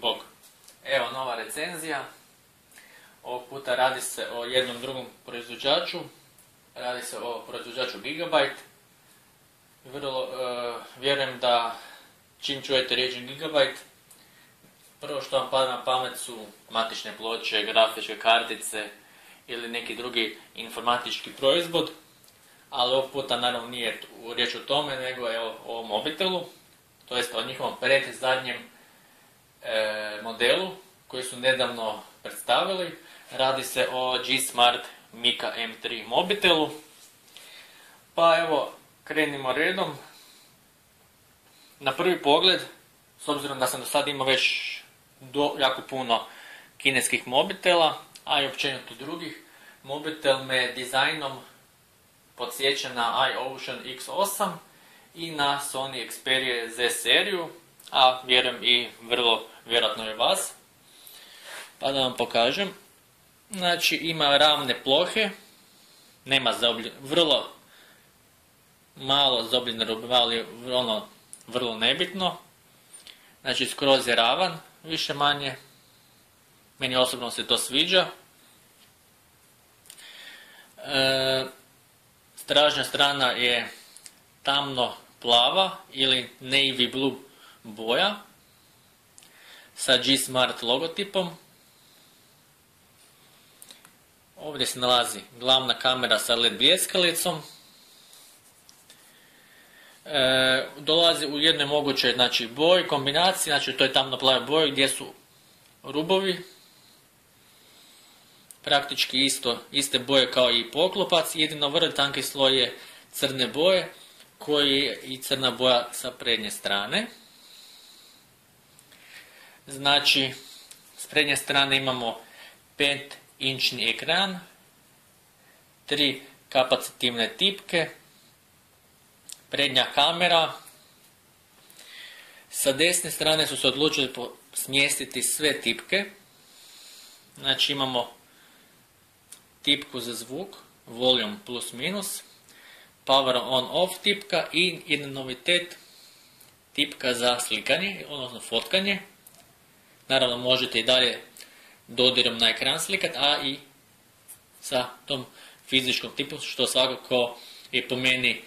Bog. Evo nova recenzija. Ovog puta radi se o jednom drugom proizvođaču. Radi se o proizvođaču Gigabyte. Vrlo, e, vjerujem da čim čujete riječ Gigabyte, prvo što vam pada na pamet su matične ploče, grafičke kartice ili neki drugi informatički proizvod. Ali ovog puta naravno nije riječ o tome, nego je o, o mobitelu, to jest o njihovom pred zadnjem e, modelu koji su nedavno predstavili. Radi se o G-Smart Mika M3 mobitelu. Pa evo, krenimo redom. Na prvi pogled, s obzirom da sam do sada imao već do, jako puno kineskih mobitela, a i općenito drugih, mobitel me dizajnom podsjeća na iOcean X8 i na Sony Xperia Z seriju, a vjerujem i vrlo vjerojatno i vas. Pa da vam pokažem. Znači ima ravne plohe, nema zaobljen, vrlo malo zaobljene rube, ali ono vrlo nebitno. Znači skroz je ravan, više manje. Meni osobno se to sviđa. E, stražnja strana je tamno plava ili navy blue boja sa G-Smart logotipom. Ovdje se nalazi glavna kamera sa LED bljeskalicom. E, dolazi u jednoj mogućoj znači, boji, kombinaciji, znači to je tamno plave boje gdje su rubovi. Praktički isto, iste boje kao i poklopac, jedino vrlo tanki sloj je crne boje koji i crna boja sa prednje strane. Znači, s prednje strane imamo 5 inčni ekran, tri kapacitivne tipke, prednja kamera. Sa desne strane su se odlučili smjestiti sve tipke. Znači imamo tipku za zvuk, volume plus minus, power on off tipka i jedan novitet tipka za slikanje, odnosno fotkanje. Naravno možete i dalje dodirom na ekran slikat, a i sa tom fizičkom tipu, što svakako je po meni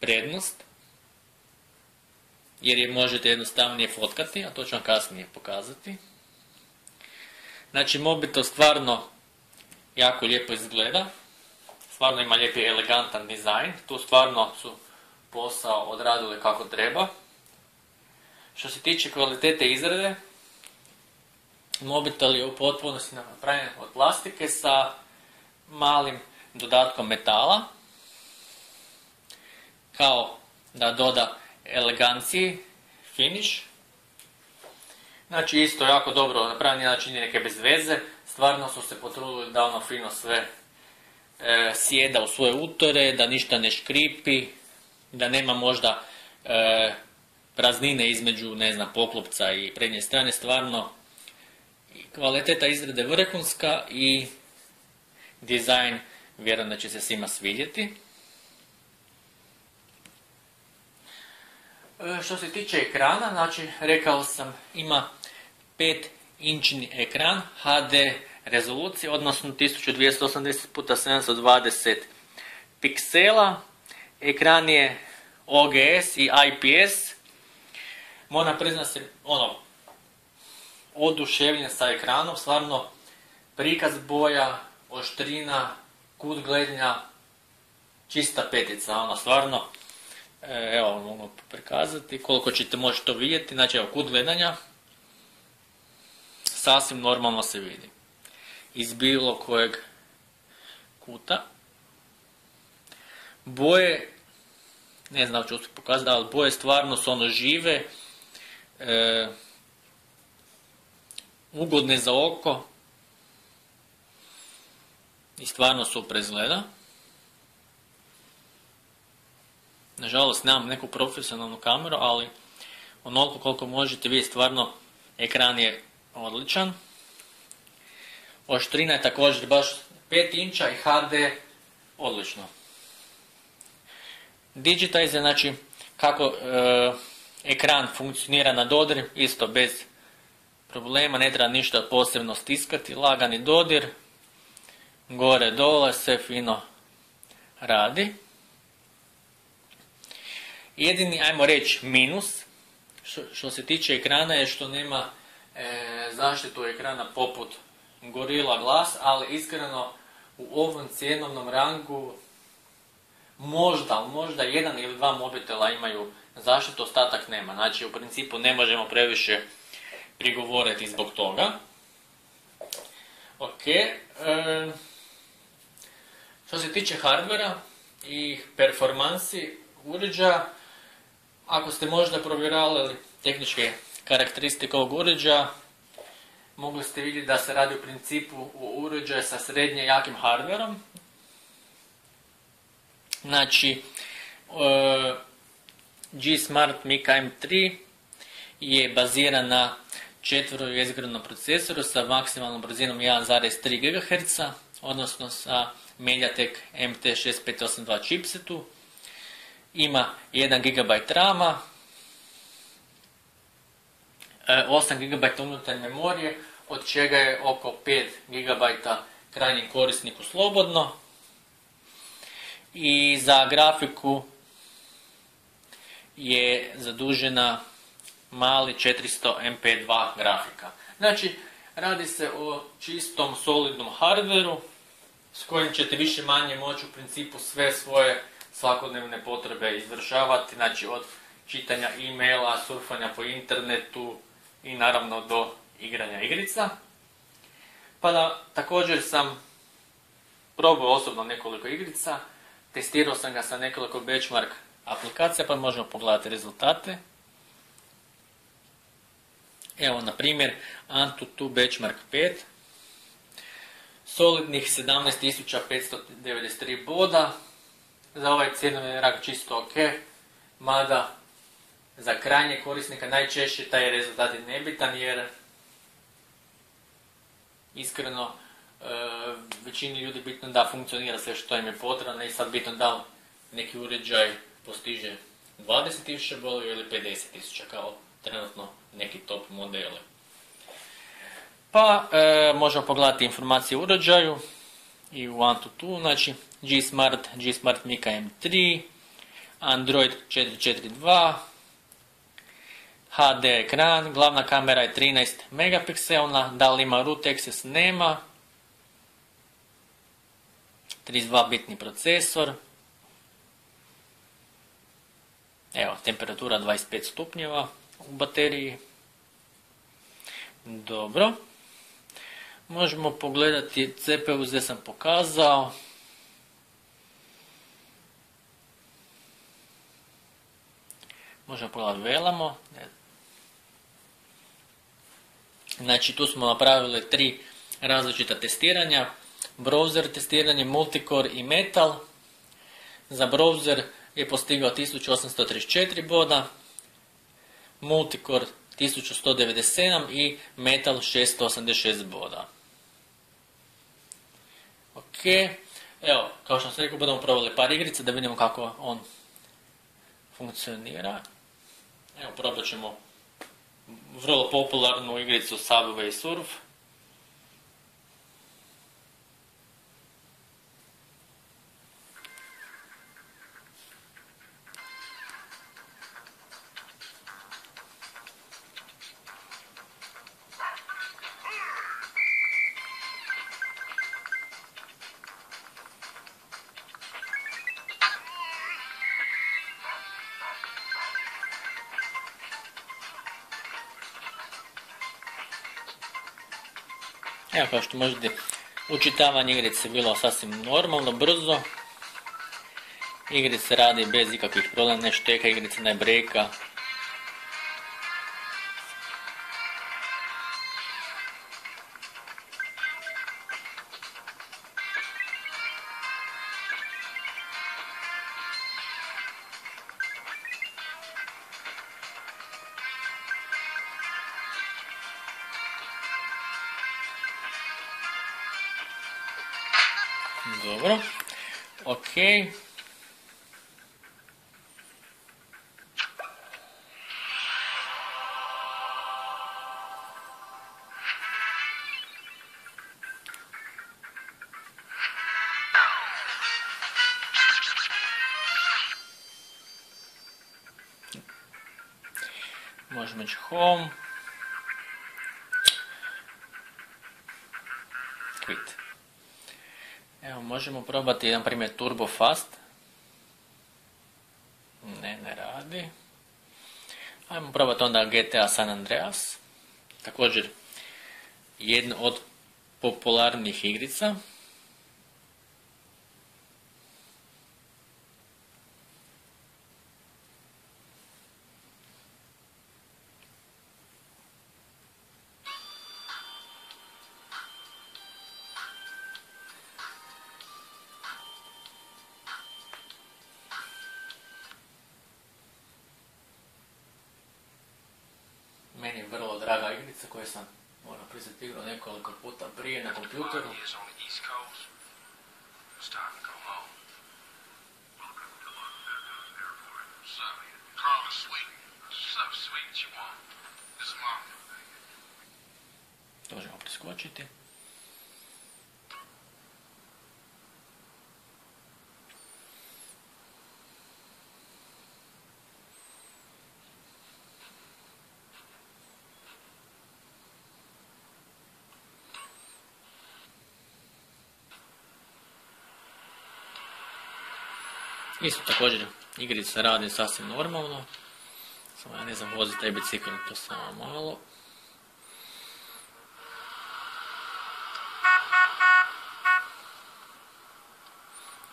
prednost, jer je možete jednostavnije fotkati, a to ću vam kasnije pokazati. Znači, mobitel stvarno jako lijepo izgleda, stvarno ima lijepi elegantan dizajn, tu stvarno su posao odradili kako treba. Što se tiče kvalitete izrade, mobitel je u potpunosti napravljen od plastike sa malim dodatkom metala, kao da doda eleganciji, finish. Znači isto jako dobro napravljeni način neke bez veze, stvarno su se potrudili da ono fino sve e, sjeda u svoje utore, da ništa ne škripi, da nema možda e, praznine između, ne znam, poklopca i prednje strane, stvarno kvaliteta izrade vrhunska i dizajn vjerujem da će se svima svidjeti. E, što se tiče ekrana, znači rekao sam ima 5 inčni ekran HD rezolucije, odnosno 1280 x 720 piksela. Ekran je OGS i IPS. Moram priznati se, ono, oduševljen sa ekranom, stvarno prikaz boja, oštrina, kut gledanja, čista petica, ono, stvarno, e, evo, mogu prikazati, koliko ćete moći to vidjeti, znači, evo, kut gledanja, sasvim normalno se vidi. Iz bilo kojeg kuta. Boje, ne znam ću uspjeti pokazati, ali boje stvarno su ono žive, e, ugodne za oko i stvarno super izgleda. Nažalost nemam neku profesionalnu kameru, ali onoliko koliko možete vidjeti stvarno ekran je odličan. Oštrina je također baš 5 inča i HD odlično. Digitize, znači kako e, ekran funkcionira na dodir, isto bez problema, ne treba ništa posebno stiskati, lagani dodir, gore dole, sve fino radi. Jedini, ajmo reći, minus što, se tiče ekrana je što nema e, zaštitu ekrana poput Gorilla Glass, ali iskreno u ovom cijenovnom rangu možda, možda jedan ili dva mobitela imaju zaštitu, ostatak nema. Znači u principu ne možemo previše prigovoriti zbog toga. Ok. E, što se tiče hardvera i performansi uređaja, ako ste možda provjeravali tehničke karakteristike ovog uređaja, mogli ste vidjeti da se radi u principu o uređaju sa srednje jakim hardverom. Znači, e, G-Smart Mica M3 je baziran na četvrojezgranom procesoru sa maksimalnom brzinom 1,3 GHz, odnosno sa Mediatek MT6582 chipsetu. Ima 1 GB RAM-a, 8 GB unutarnje memorije, od čega je oko 5 GB krajnjem korisniku slobodno. I za grafiku je zadužena mali 400 MP2 grafika. Znači, radi se o čistom solidnom hardveru s kojim ćete više manje moći u principu sve svoje svakodnevne potrebe izvršavati, znači od čitanja e-maila, surfanja po internetu i naravno do igranja igrica. Pa da, također sam probao osobno nekoliko igrica, testirao sam ga sa nekoliko benchmark aplikacija pa možemo pogledati rezultate. Evo, na primjer, Antutu Benchmark 5, solidnih 17.593 boda, za ovaj je rak čisto ok, mada za krajnje korisnika najčešće taj rezultat je nebitan jer iskreno e, većini ljudi bitno da funkcionira sve što im je potrebno i sad bitno da neki uređaj postiže 20.000 bodova ili 50.000 kao trenutno neki top modele. Pa e, možemo pogledati informacije o uređaju i u Antutu, znači G-Smart, G-Smart Mica M3, Android 442, HD ekran, glavna kamera je 13 megapikselna, da li ima root access, nema, 32 bitni procesor, evo, temperatura 25 stupnjeva u bateriji, dobro, možemo pogledati CPU gdje sam pokazao, možemo pogledati velamo, Znači tu smo napravili tri različita testiranja. Browser testiranje, multicore i metal. Za browser je postigao 1834 boda, multicore 1197 i metal 686 boda. Ok, evo, kao što sam rekao, budemo provali par igrica da vidimo kako on funkcionira. Evo, probat ćemo vrlo popularnu igricu Subway Surf. Evo kao što možete, učitavanje igrice bilo sasvim normalno, brzo. Igrice radi bez ikakvih problema, ne šteka, igrice ne breka. Добре. Окей. Можемо чехом. Quit. Evo, možemo probati, na primjer, Turbo Fast. Ne, ne radi. Ajmo probati onda GTA San Andreas. Također, jedna od popularnijih igrica. Meni vrlo draga igrica koju sam, moram priznati, igrao nekoliko puta prije na kompjuteru. Isto također igrica radi sasvim normalno. Samo ja ne znam voziti taj bicikl, to samo malo.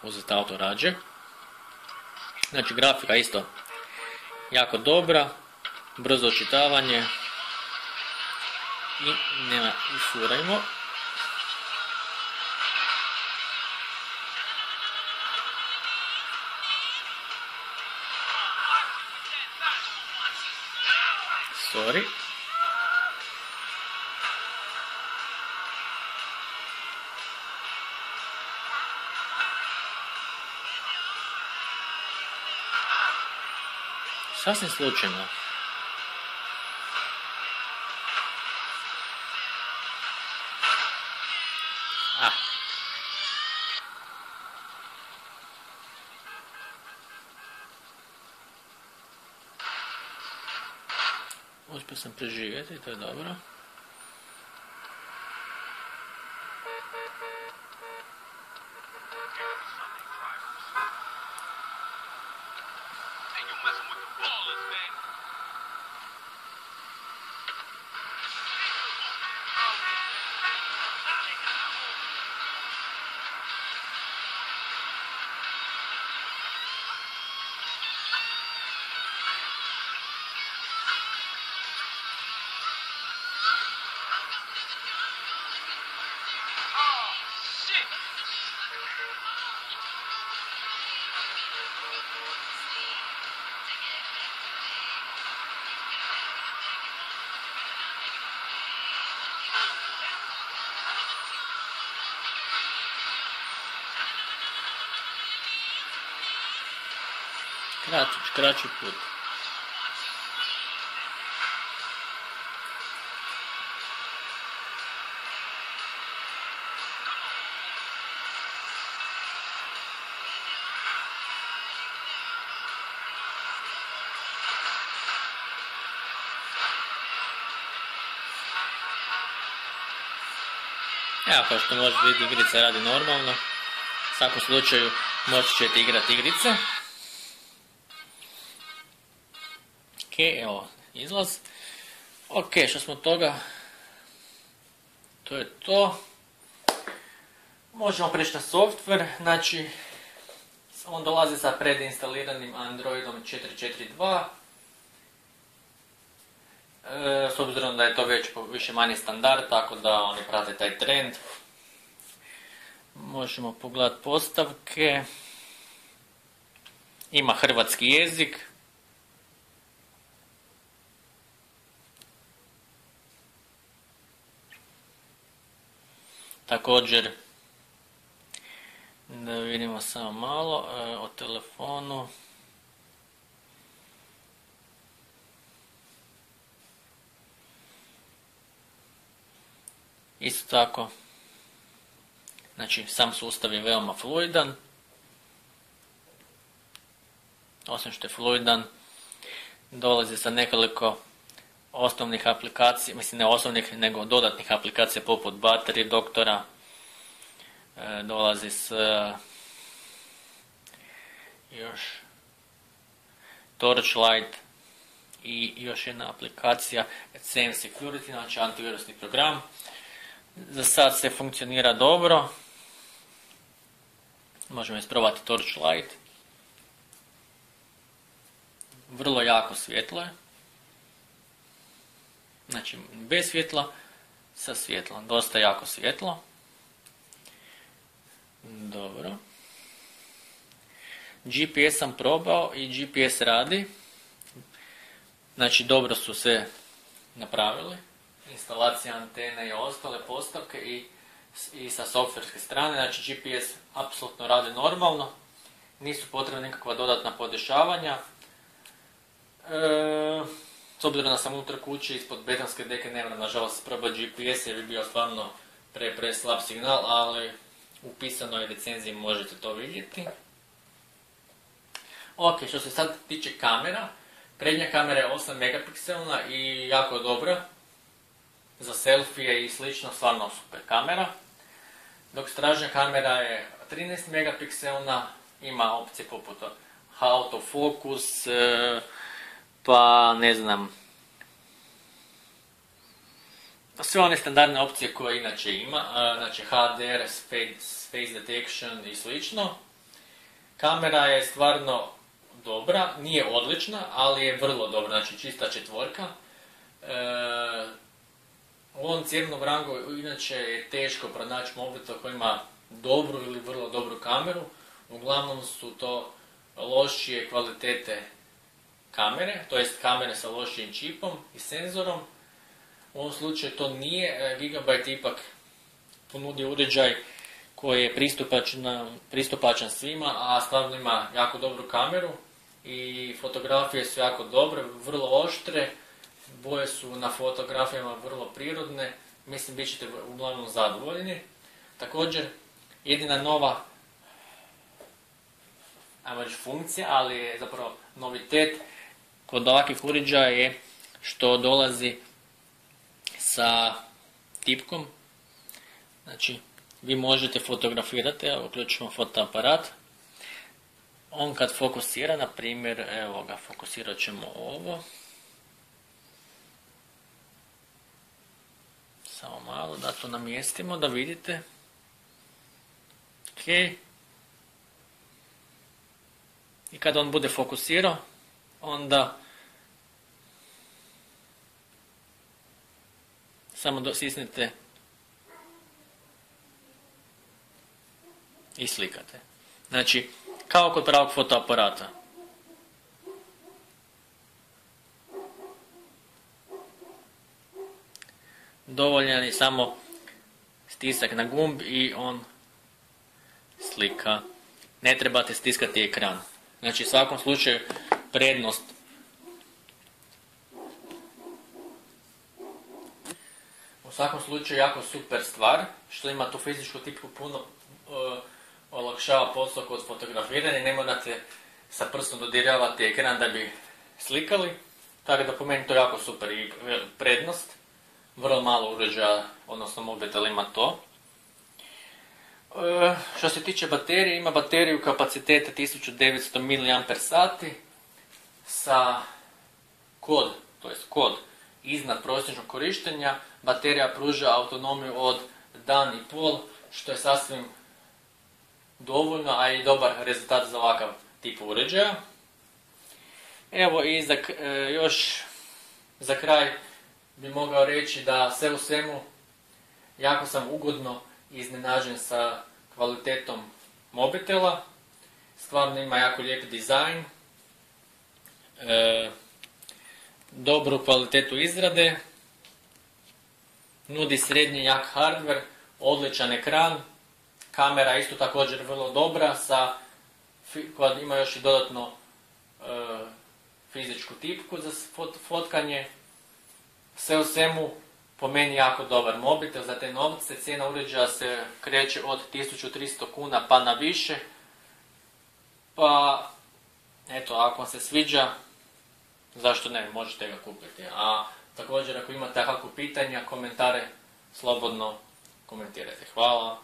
uzeti auto rađe. Znači grafika isto jako dobra, brzo očitavanje i nema isurajmo. Sorry. Sasvim slučajno. Sam preživjeti, to je dobro. Kraći, kraći put. Evo kao što možete vidjeti igrica radi normalno. U svakom slučaju moći ćete igrati igrice. Ok, evo izlaz. Ok, što smo toga? To je to. Možemo preći na software, znači on dolazi sa predinstaliranim Androidom 4.4.2. E, s obzirom da je to već više manje standard, tako da oni prate taj trend. Možemo pogledati postavke. Ima hrvatski jezik. Također, da vidimo samo malo e, o telefonu. Isto tako, znači sam sustav je veoma fluidan. Osim što je fluidan, dolazi sa nekoliko osnovnih aplikacija, mislim ne osnovnih, nego dodatnih aplikacija poput Battery doktora, e, dolazi s e, još Torchlight i još jedna aplikacija CM Security, znači antivirusni program. Za sad se funkcionira dobro. Možemo isprobati Torchlight. Vrlo jako svjetlo je. Znači, bez svjetla, sa svjetlom. Dosta jako svjetlo. Dobro. GPS sam probao i GPS radi. Znači, dobro su se napravili. Instalacija antene i ostale postavke i, i sa softverske strane. Znači, GPS apsolutno radi normalno. Nisu potrebna nikakva dodatna podešavanja. E, s obzirom da sam unutar kuće ispod betonske deke nema nažalost probati GPS jer bi bio stvarno pre, pre slab signal, ali u pisanoj recenziji možete to vidjeti. Ok, što se sad tiče kamera, prednja kamera je 8 megapikselna i jako dobra. Za selfije i slično, stvarno super kamera. Dok stražnja kamera je 13 megapikselna, ima opcije poput autofokus, e, pa ne znam, sve one standardne opcije koje inače ima, znači HDR, face detection i slično. Kamera je stvarno dobra, nije odlična, ali je vrlo dobra, znači čista četvorka. E, u ovom cijenom rangu inače je teško pronaći mobitel koji ima dobru ili vrlo dobru kameru. Uglavnom su to lošije kvalitete kamere, to jest kamere sa lošijim čipom i senzorom. U ovom slučaju to nije, e, Gigabyte ipak ponudi uređaj koji je pristupačan, pristupačan svima, a stvarno ima jako dobru kameru i fotografije su jako dobre, vrlo oštre, boje su na fotografijama vrlo prirodne, mislim bit ćete uglavnom zadovoljni. Također, jedina nova ajmo funkcija, ali je zapravo novitet kod ovakvih uređaja je što dolazi sa tipkom. Znači, vi možete fotografirati, evo uključimo fotoaparat. On kad fokusira, na primjer, evo ga, fokusirat ćemo ovo. Samo malo da to namjestimo, da vidite. Ok. I kad on bude fokusirao, onda samo dosisnite i slikate. Znači, kao kod pravog fotoaparata. Dovoljan je samo stisak na gumb i on slika. Ne trebate stiskati ekran. Znači, u svakom slučaju prednost svakom slučaju jako super stvar što ima tu fizičku tipku puno uh, olakšava posao kod fotografiranja. Ne morate sa prstom dodiravati ekran da bi slikali. Tako da po meni to jako super i prednost. Vrlo malo uređaja odnosno mobitel ima to. Uh, što se tiče baterije, ima bateriju kapaciteta 1900 mAh sa kod, to jest kod iznad prosječnog korištenja, baterija pruža autonomiju od dan i pol, što je sasvim dovoljno, a i dobar rezultat za ovakav tip uređaja. Evo i za, e, još za kraj bi mogao reći da sve u svemu jako sam ugodno iznenađen sa kvalitetom mobitela. Stvarno ima jako lijep dizajn, e, dobru kvalitetu izrade, nudi srednji jak hardware, odličan ekran, kamera isto također vrlo dobra, sa, koja ima još i dodatno e, fizičku tipku za fotkanje. Sve u svemu, po meni jako dobar mobitel za te novce. Cijena uređaja se kreće od 1300 kuna pa na više. Pa, eto, ako vam se sviđa, zašto ne, možete ga kupiti. A Također ako imate kakvu pitanja, komentare, slobodno komentirajte. Hvala.